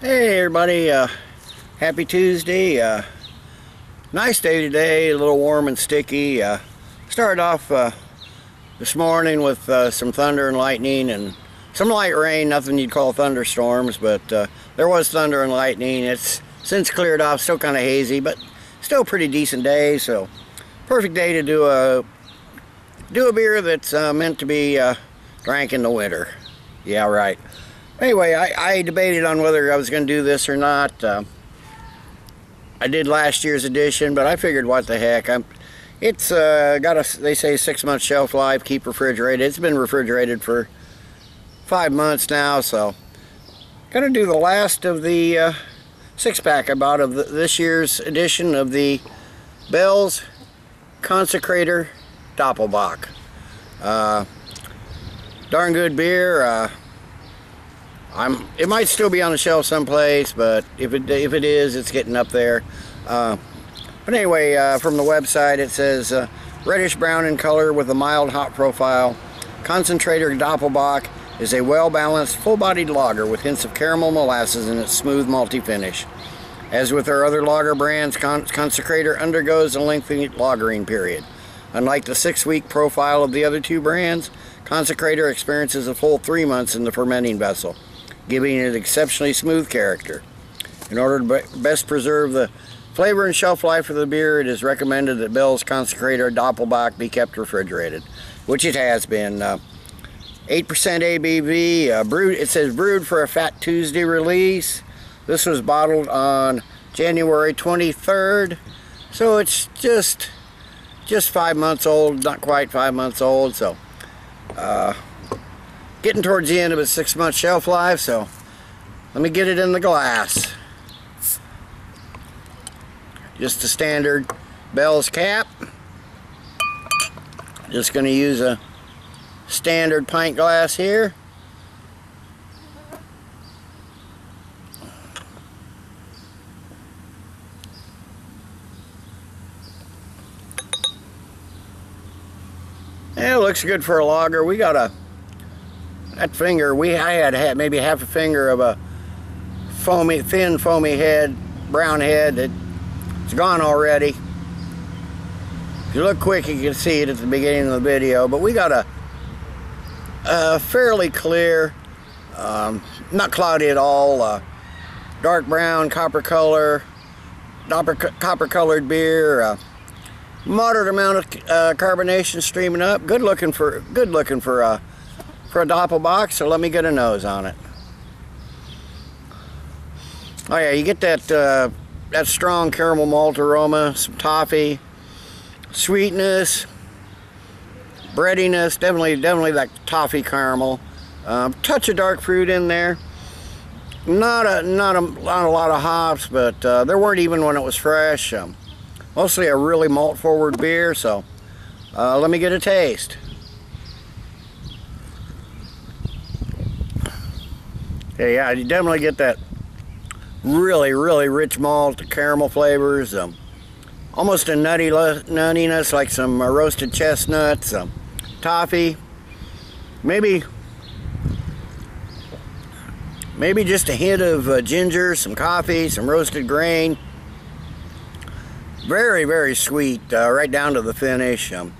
Hey everybody, uh, happy Tuesday. Uh, nice day today, a little warm and sticky. Uh, started off uh, this morning with uh, some thunder and lightning and some light rain, nothing you'd call thunderstorms, but uh, there was thunder and lightning. It's since cleared off, still kind of hazy, but still pretty decent day, so perfect day to do a do a beer that's meant to be drank in the winter. Yeah, right. Anyway, I, I, debated on whether I was going to do this or not. Uh, I did last year's edition, but I figured what the heck. I'm, it's uh, got a, they say six month shelf life, keep refrigerated. It's been refrigerated for five months now, so gonna do the last of the uh, six pack I bought of the, this year's edition of the Bell's Consecrator Doppelbock. Uh, darn good beer. I'm. It might still be on the shelf someplace, but if it if it is, it's getting up there. Uh, but anyway, uh, from the website, it says uh, reddish brown in color with a mild hop profile. Consecrator Doppelbock is a well-balanced, full-bodied lager with hints of caramel molasses in its smooth malty finish. As with our other lager brands, Con Consecrator undergoes a lengthy lagering period. Unlike the six-week profile of the other two brands, Consecrator experiences a full three months in the fermenting vessel giving it an exceptionally smooth character. In order to best preserve the flavor and shelf life of the beer, it is recommended that Bell's Consecrator Doppelbock be kept refrigerated, which it has been. 8% uh, ABV, uh, brewed, it says brewed for a Fat Tuesday release. This was bottled on January 23rd, so it's just just five months old, not quite five months old, so uh, getting towards the end of its six month shelf life so let me get it in the glass. Just a standard Bell's cap. Just going to use a standard pint glass here. Yeah, it looks good for a lager. We got a that finger, we I had, had maybe half a finger of a foamy, thin foamy head, brown head. that it's gone already. If you look quick, you can see it at the beginning of the video. But we got a, a fairly clear, um, not cloudy at all, uh, dark brown, copper color, copper, copper colored beer. Uh, moderate amount of uh, carbonation streaming up. Good looking for good looking for uh, for a Doppelbock, so let me get a nose on it. Oh yeah, you get that uh, that strong caramel malt aroma, some toffee, sweetness, breadiness, definitely definitely that toffee caramel. Um, touch of dark fruit in there. Not a not a not a lot of hops, but uh, there weren't even when it was fresh. Um, mostly a really malt forward beer, so uh, let me get a taste. Yeah, you definitely get that really, really rich malt, caramel flavors, um, almost a nutty nuttiness like some uh, roasted chestnuts, um, toffee, maybe maybe just a hint of uh, ginger, some coffee, some roasted grain. Very, very sweet, uh, right down to the finish. Um,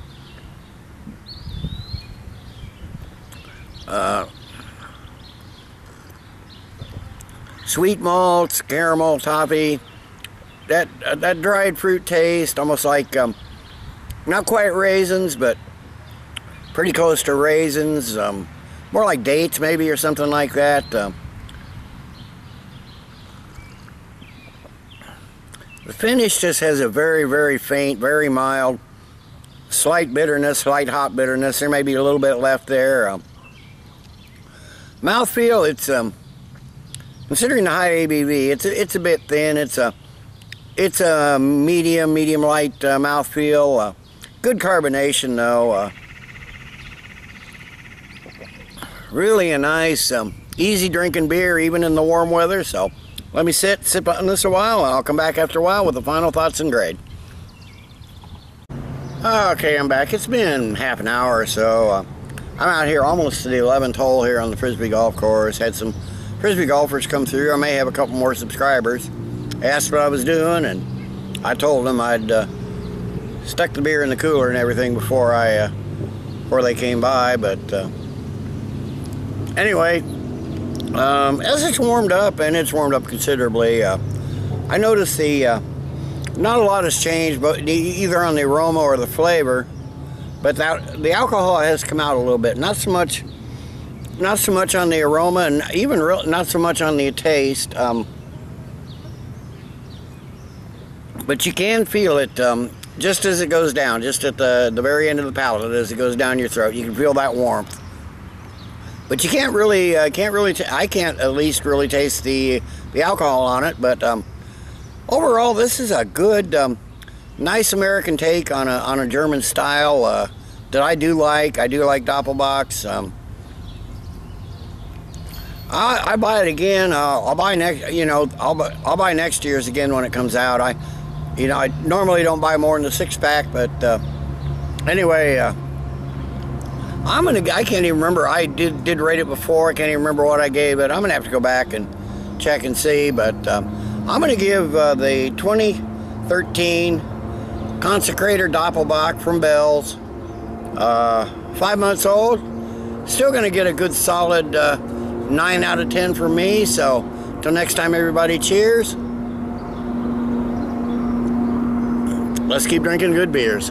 uh, sweet malts, caramel, toffee, that uh, that dried fruit taste, almost like um, not quite raisins, but pretty close to raisins, um, more like dates maybe or something like that. Um, the finish just has a very, very faint, very mild, slight bitterness, slight hop bitterness. There may be a little bit left there. Um, mouthfeel, it's um, Considering the high ABV, it's a, it's a bit thin. It's a it's a medium, medium light uh, mouthfeel. Uh, good carbonation though. Uh, really a nice, um, easy drinking beer even in the warm weather. So let me sit, sip on this a while, and I'll come back after a while with the final thoughts and grade. Okay, I'm back. It's been half an hour or so. Uh, I'm out here almost to the 11th hole here on the Frisbee Golf Course. Had some frisbee golfers come through. I may have a couple more subscribers. Asked what I was doing, and I told them I'd uh, stuck the beer in the cooler and everything before I uh, before they came by. But uh, anyway, um, as it's warmed up, and it's warmed up considerably, uh, I noticed the uh, not a lot has changed, but either on the aroma or the flavor. But that, the alcohol has come out a little bit. Not so much, not so much on the aroma, and even real, not so much on the taste. Um, but you can feel it um, just as it goes down, just at the the very end of the palate, as it goes down your throat. You can feel that warmth. But you can't really, uh, can't really. T- I can't at least really taste the the alcohol on it. But um, overall, this is a good, um, nice American take on a on a German style uh, that I do like. I do like Doppelbocks. I, I buy it again. Uh, I'll buy next. You know, I'll buy, I'll buy next year's again when it comes out. I, you know, I normally don't buy more than the six pack, but uh, anyway. Uh, I'm gonna. I can't even remember. I did did rate it before. I can't even remember what I gave it. I'm gonna have to go back and check and see. But um, I'm gonna give uh, the 2013 Consecrator Doppelbock from Bell's. Uh, five months old. Still gonna get a good solid 9 out of 10 for me. So until next time, everybody, cheers. Let's keep drinking good beers.